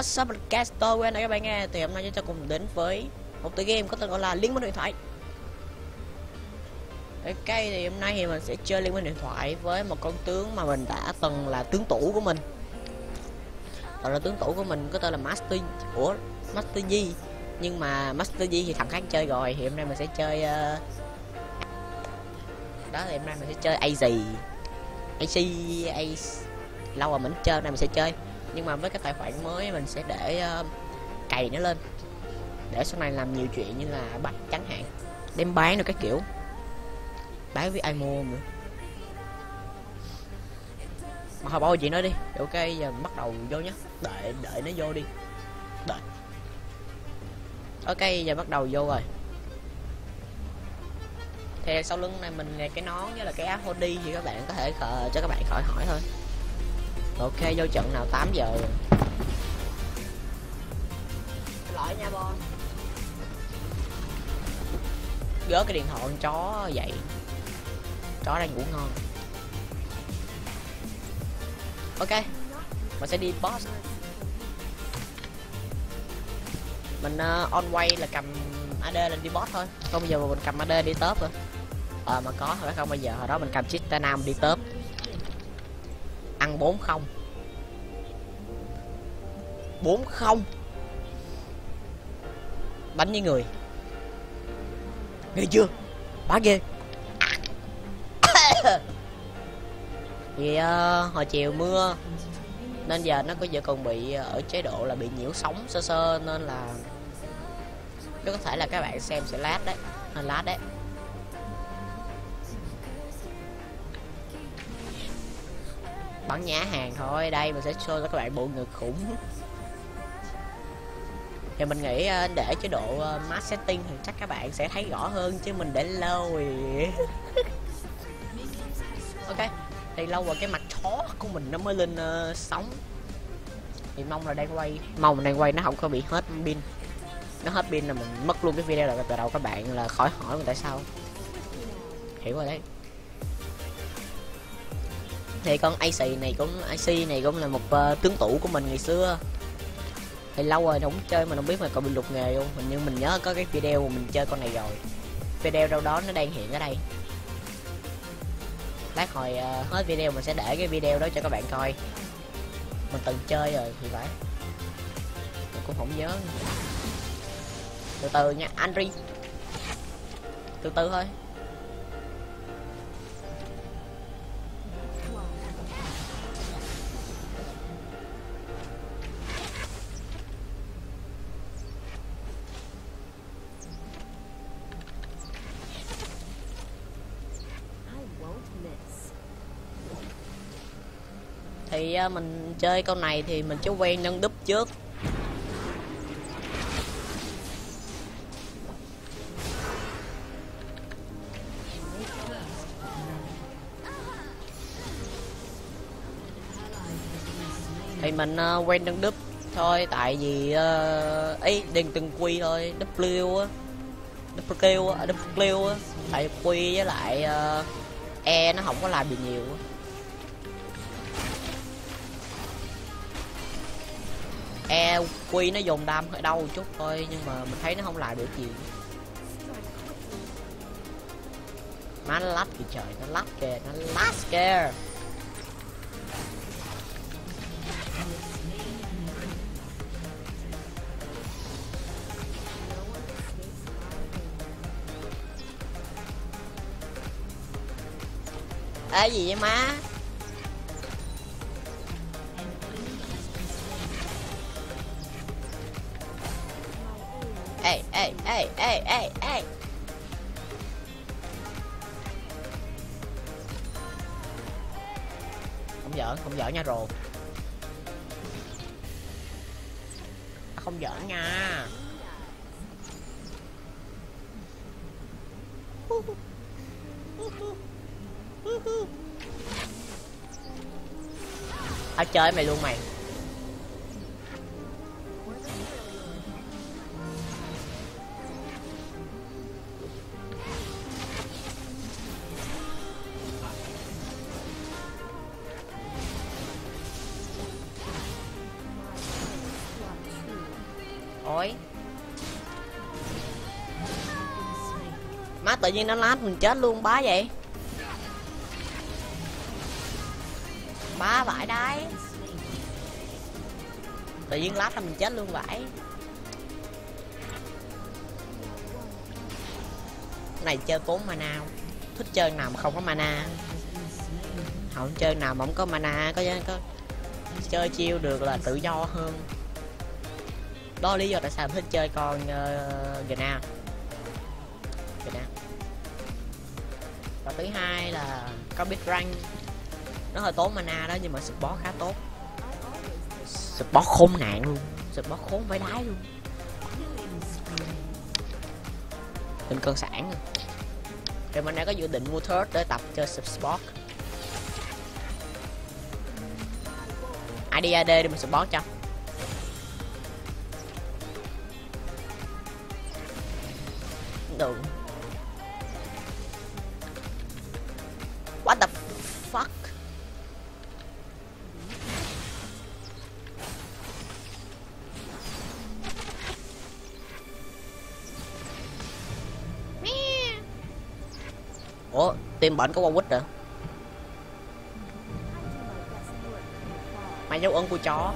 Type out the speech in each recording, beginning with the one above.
what's up Caster của các bạn nghe Thì hôm nay chúng ta cùng đến với một tựa game có tên gọi là Liên minh điện thoại. Ok, thì hôm nay thì mình sẽ chơi Liên minh điện thoại với một con tướng mà mình đã từng là tướng tủ của mình. Còn là tướng tủ của mình có tên là Master Ủa, Master Yi. Nhưng mà Master Yi thì thằng khác chơi rồi, Thì hôm nay mình sẽ chơi uh... Đó, thì hôm nay mình sẽ chơi AZ AC AC lâu rồi mình chơi, hôm nay mình sẽ chơi nhưng mà với cái tài khoản mới mình sẽ để uh, cày nó lên. Để sau này làm nhiều chuyện như là bắt chẳng hạn đem bán được cái kiểu. Bán với ai mua nữa. Mà thôi bỏ chị nói đi. Ok giờ mình bắt đầu vô nhé. Đợi đợi nó vô đi. Đợi. Ok giờ bắt đầu vô rồi. Thì sau lưng này mình cái nón với là cái áo hoodie thì các bạn có thể cho các bạn khỏi hỏi thôi ok vô trận nào 8 giờ. Lỗi nha bon gỡ cái điện thoại con chó vậy chó đang ngủ ngon. Ok mình sẽ đi boss. Mình uh, on way là cầm AD lên đi boss thôi. Không bao giờ mình cầm AD đi top rồi ờ à, mà có phải không? Bao giờ hồi đó mình cầm chiếc nam đi top ăn bốn không. Bốn không. Bánh với người. Nghe chưa? Bá ghê. Vì uh, ờ, hồi chiều mưa nên giờ nó có giờ còn bị ờ, ở chế độ là bị nhiễu sóng sơ sơ nên là có thể là các bạn xem sẽ lát đấy. Nên lát đấy. Bắn nhá hàng thôi. Đây mình sẽ show cho các bạn bộ ngực khủng. Thì mình nghĩ ờ, để chế độ ờ, mass setting thì chắc các bạn sẽ thấy rõ hơn chứ mình để lâu thì ok thì lâu rồi cái mặt chó của mình nó mới lên uh, sóng. Thì mong là đang quay mong là đang quay nó không có bị hết pin. Nó hết pin là mình mất luôn cái video là từ đầu các bạn là khỏi hỏi mình tại sao. Hiểu rồi đấy thì con AC này cũng AC này cũng là một uh, tướng tủ của mình ngày xưa. Thì lâu rồi không chơi mà không biết mà còn bị lục nghề luôn. Hình như mình nhớ có cái video mà mình chơi con này rồi. Video đâu đó nó đang hiện ở đây. Lát hồi uh, hết video mình sẽ để cái video đó cho các bạn coi. Mình từng chơi rồi thì phải. Mình cũng không nhớ. Từ từ nha Andri. Từ từ thôi. Thì à, mình chơi con này thì mình chú quen nâng đúp trước. Thì mình uh, quen nâng đúp thôi tại vì à, uh, ấy đừng từng quy thôi W á W á W á tại quy với lại uh, E nó không có làm gì nhiều á. E quy nó dùng đam hơi đau một chút thôi, nhưng mà mình thấy nó không lại được gì. Má nó lách kìa trời, nó lách kìa, nó lách kìa. Ê, gì vậy má? Không giỡn à, không giỡn nha rồ không giỡn nha. Tao chơi mày luôn mày. Má tự nhiên nó lát mình chết luôn bá vậy? Bá vãi đấy, tự nhiên lát là mình chết luôn vãi. Này chơi 4 mana thích chơi nào mà không có mana? Không chơi nào mà không có mana có có chơi chiêu được là tự do hơn. Đó lý do tại sao thích chơi con ờ, uh, Gna và thứ hai là có biết rank nó hơi tốn mana đó, nhưng mà support khá tốt. Support khốn nạn luôn. Support khốn phải đái luôn. Lên cơ sản. Rồi mình đã có dự định mua third để tập chơi support. Ai đi AD đi mình support cho. Được team bệnh có qua quýt rồi. Mày dấu ấn của chó.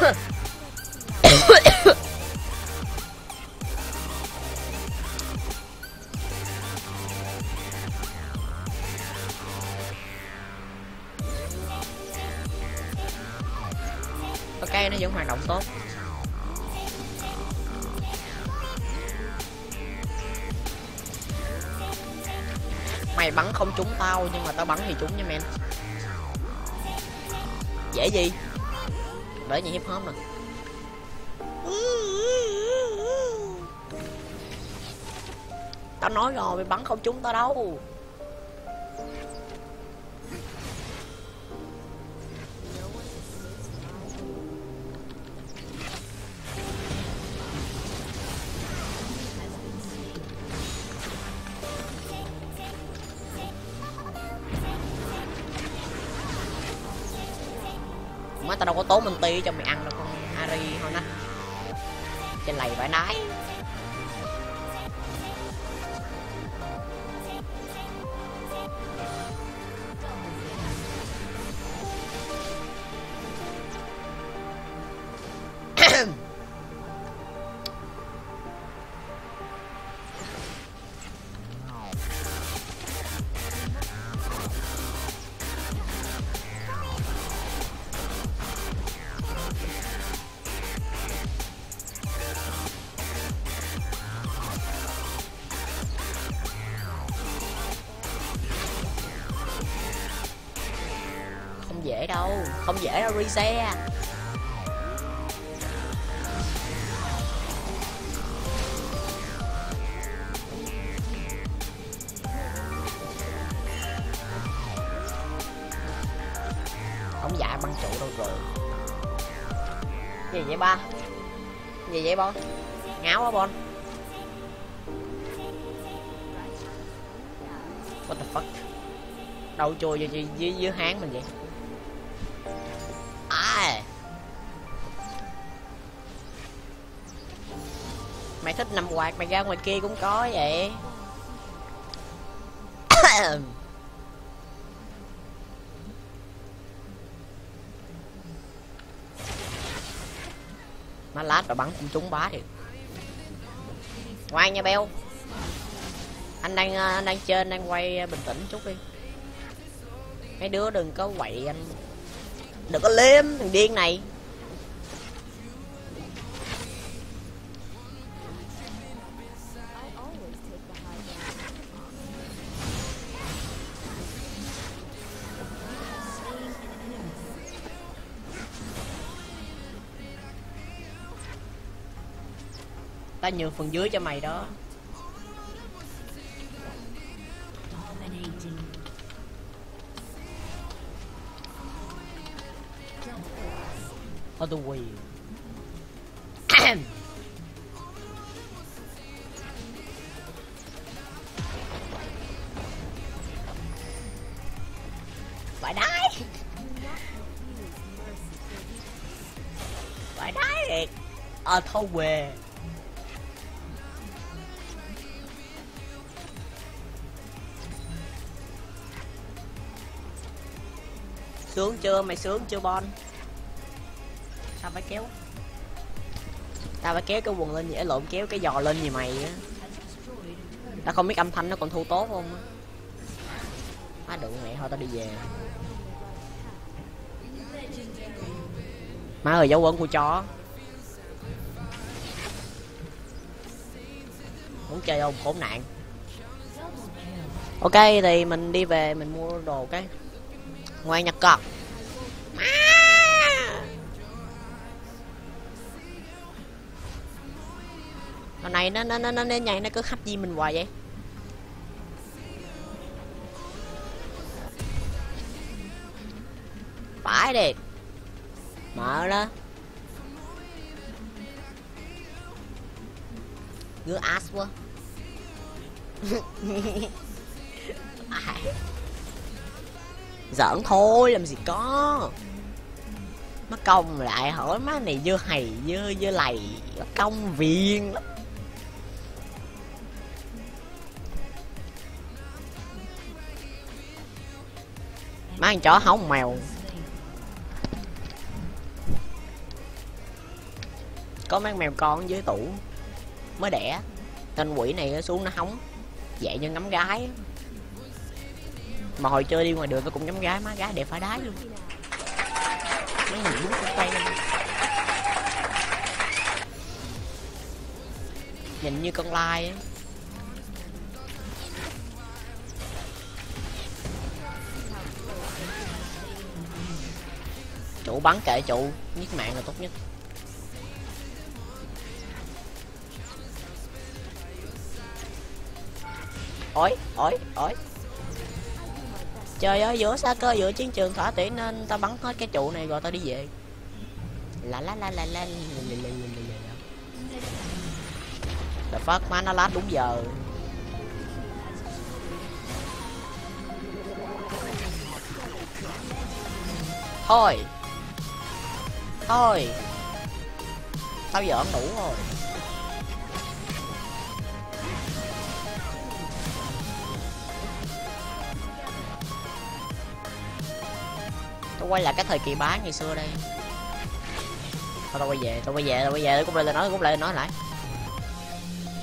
ok, nó vẫn hoạt động tốt. Mày bắn không trúng tao, nhưng mà tao bắn thì trúng nha men dễ gì? Đỡ như hip hop nè tao nói rồi mày bắn không trúng tao đâu. Tí cho mày ăn đâu con Ari thôi nè trên lầy vải nái Ahem. Không dễ đâu Rize à. không dạ băng trụ đâu rồi. Gì vậy ba? Gì vậy bon? Ngáo quá bon. What the fuck? Đâu chui vô dưới, dưới, dưới háng mình vậy? Mày thích nằm quạt mày ra ngoài kia cũng có vậy. Má lát rồi bắn cũng trúng bá thiệt. Ngoan nha beo. Anh đang à, anh đang trên, đang quay à, bình tĩnh chút đi. Mấy đứa đừng có quậy anh. Đừng có liếm thằng điên này. Ta nhường phần dưới cho mày đó. Dominating. Other quỳ. Phải đái Phải đái Ờ à, thôi về Sướng chưa? Mày sướng chưa, Bon? Sao phải kéo? Tao phải kéo cái quần lên dễ lộn kéo cái giò lên gì mày á? Tao không biết âm thanh nó còn thu tốt không á. Má đụng mẹ thôi, tao đi về. Má ơi, dấu ấn của chó. Muốn chơi không? Khốn nạn. Ok, thì mình đi về, mình mua đồ cái ngoài nhặt cọp. Con này nó nó nó nó nó nhảy, nó cứ hấp gì mình hoài vậy? Phải đi. Mở đó. Ngứa ass quá. Giỡn thôi, làm gì có. Má công lại hỏi má này dơ hầy dơ dơ lầy Nó công viên lắm. Má ăn chó hóng mèo. Có mấy mèo con dưới tủ. Mới đẻ. Tên quỷ này xuống nó hóng. Vậy như ngắm gái. Mà hồi chơi đi ngoài đường tôi cũng ngắm gái, Má gái đẹp phải đái luôn. Mấy người đúng cũng quen Nhìn như con lai ấy. Chủ bắn kệ trụ, Giết mạng là tốt nhất. Ối ối ối trời ơi, giữa xa cơ, giữa chiến trường thỏa tuyển nên tao bắn hết cái trụ này rồi tao đi về. La la la la la The fuck, má, nó lát đúng giờ. Thôi. Thôi. Tao giỡn đủ rồi. Quay lại cái thời kỳ bán ngày xưa đây. Thôi tao quay về, tao quay về, tao quay về, cũng lại là nói, cũng lại nói lại.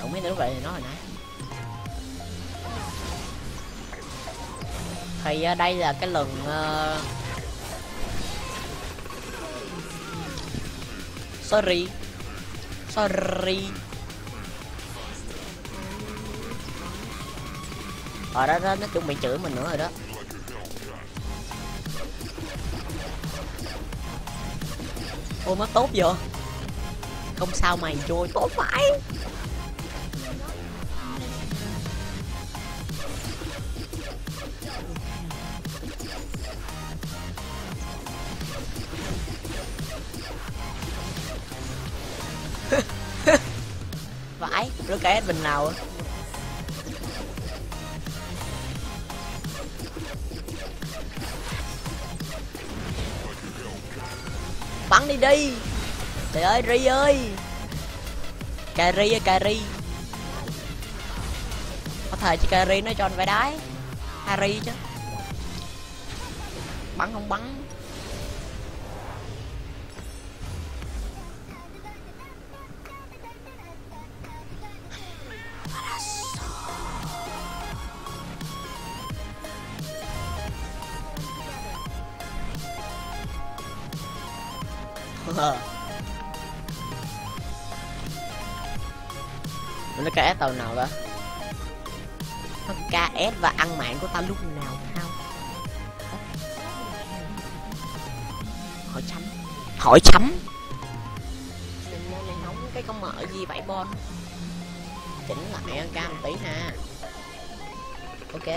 Không biết nữa vậy nói hồi nãy. Thì uh, đây là cái lần uh... Sorry Sorry. Ở đó, đó nó chuẩn bị chửi mình nữa rồi đó. Ôi mất tốt vậy? Không sao mày trôi tốt phải Vãi, đứa cái hết bình nào bắn đi đi. Trời ơi, ri ơi. Carry ơi, carry. Có thể chứ carry nó cho anh phải đái. Harry chứ. Bắn không bắn. Tàu nào đó. KS và ăn mạng của tao lúc nào sao hỏi chấm. Hỏi chấm. Này nóng cái con mở gì vậy bon? Chỉnh lại cam tí ha. Ok.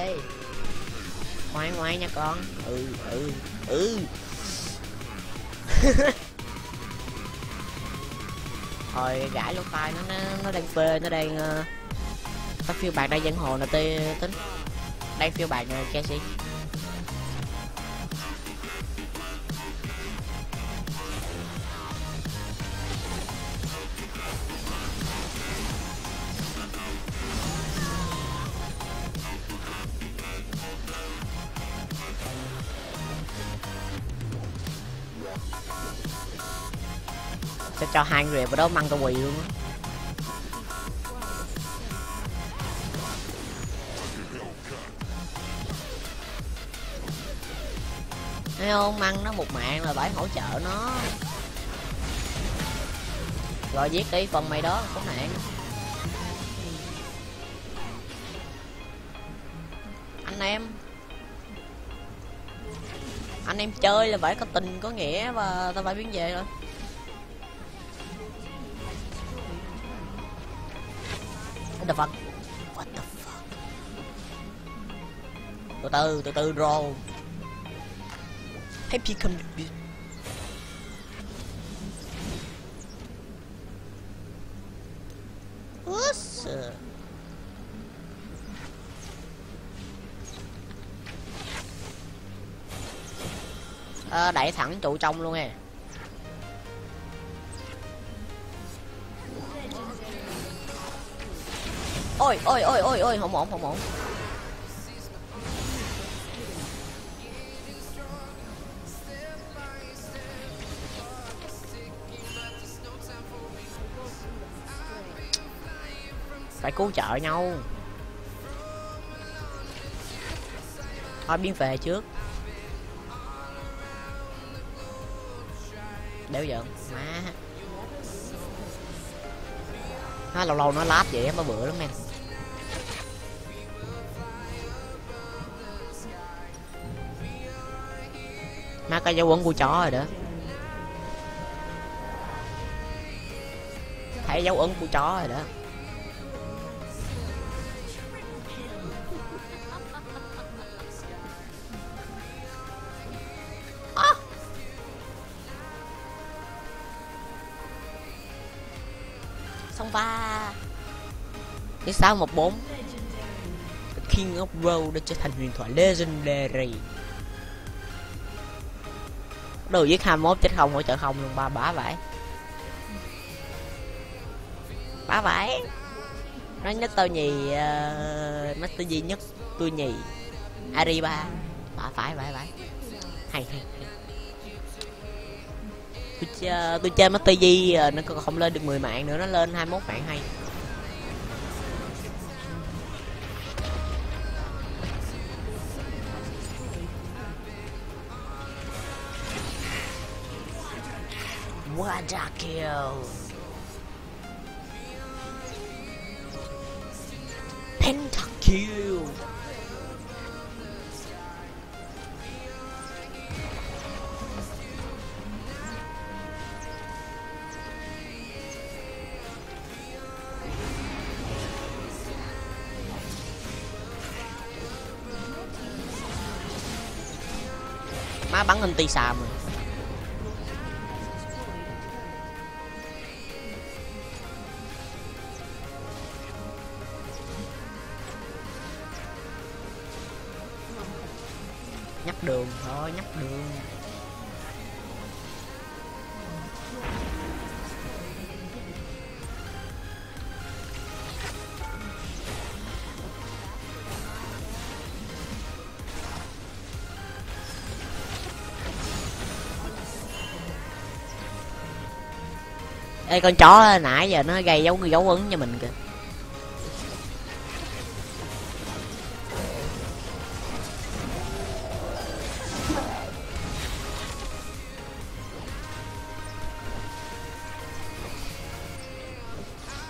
Ngoan ngoan nha con. Ừ ừ ừ. Thôi gãi lỗ tai nó nó, nó đang phê nó đang uh, nó phiêu bạc đây giang hồ nè tê tính. Đang phiêu bạc nè Casey sẽ cho hai người vào đó mang tao quỳ luôn á. Không măng nó một mạng là phải hỗ trợ nó rồi giết đi phần mày đó có nạn anh em anh em chơi là phải có tình có nghĩa và tao phải biến về rồi What the fuck? What the fuck? Từ từ, từ từ roll. Happy come What's up? Ờ, đẩy thẳng trụ trong luôn nè ôi ôi ôi ôi ôi, không ổn không ổn. Phải cứu trợ nhau. Thôi biến về trước. Đéo giận, má. Nó lâu lâu nó lát vậy mà bữa lắm em. Má cái dấu quấn của chó rồi đó. Thấy dấu ấn của chó rồi đó. Cái sao King of Road đã trở thành huyền thoại legendary? Đồ giết 21 chết không hỗ trợ không luôn ba bả vậy bả vậy nó ờ, nhất tôi nhì uh, nó tôi gì nhất tôi nhì ari ba bả phải vậy vậy hay hay, hay. tôi chơi tôi chơi Master Yi ờ, nó còn không lên được 10 mạng nữa nó lên 21 mạng hay. What kill! Pentakill! Má bắn anh ti xà rồi Ê con chó nãy giờ nó gây dấu dấu ấn cho mình kìa.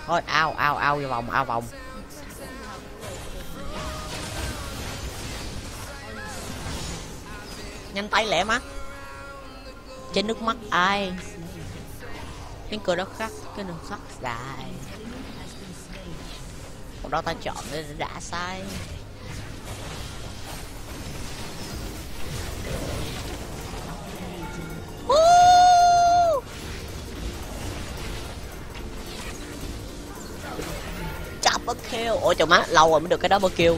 Thôi, ao ao ao vào vòng, ao vòng. Nhanh tay lẹ mắt trên nước mắt ai? Tiếng cười đó khắc, cái đường sắt dài. Hôm đó ta chọn để đã sai. Kill Ôi trời má, lâu rồi mới được cái double kill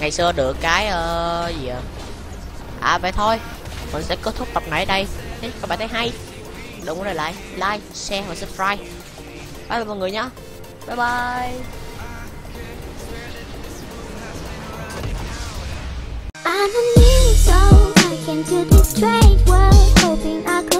Ngày xưa được cái uh, gì à? À vậy thôi. Mình sẽ kết thúc tập này ở đây. Nếu các bạn thấy hay. Đừng quên lại like, share và subscribe. Bye bye mọi người nhé Bye bye. I'm a new soul, I can do this could